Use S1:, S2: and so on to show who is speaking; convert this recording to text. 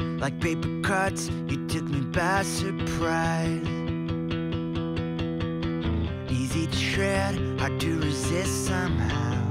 S1: Like paper cuts, you took me by surprise. Easy to shred, hard to resist somehow.